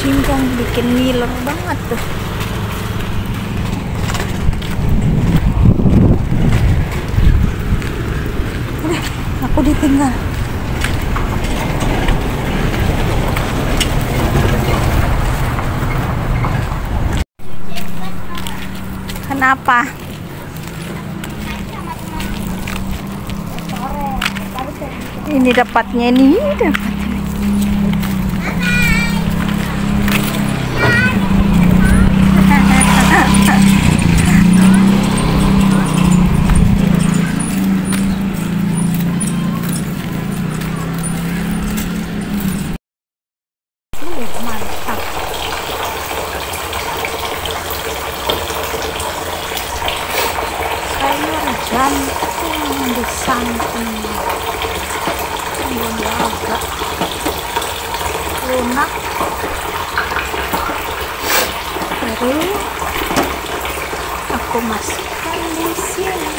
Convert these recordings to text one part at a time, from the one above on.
singkong bikin ngiler banget tuh. Udah, aku ditinggal. Kenapa? Ini dapatnya ini dapat samping belum agak lunak baru aku masukkan di sini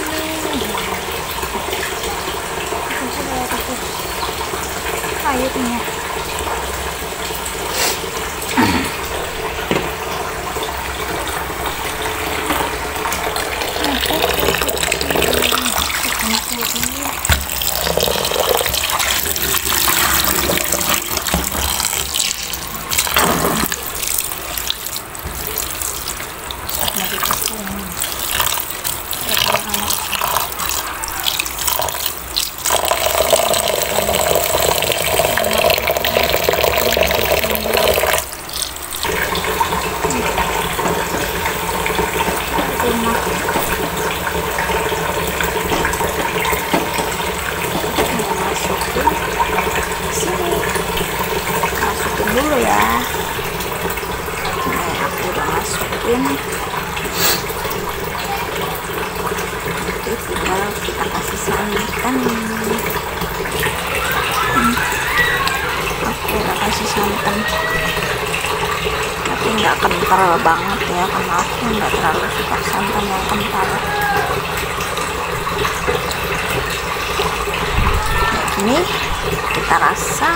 Dulu ya. Masukin kita kasih santan Hmm. udah kasih santan. Tapi nggak kental banget ya karena aku nggak terlalu suka santan yang kental. Kayak kita rasa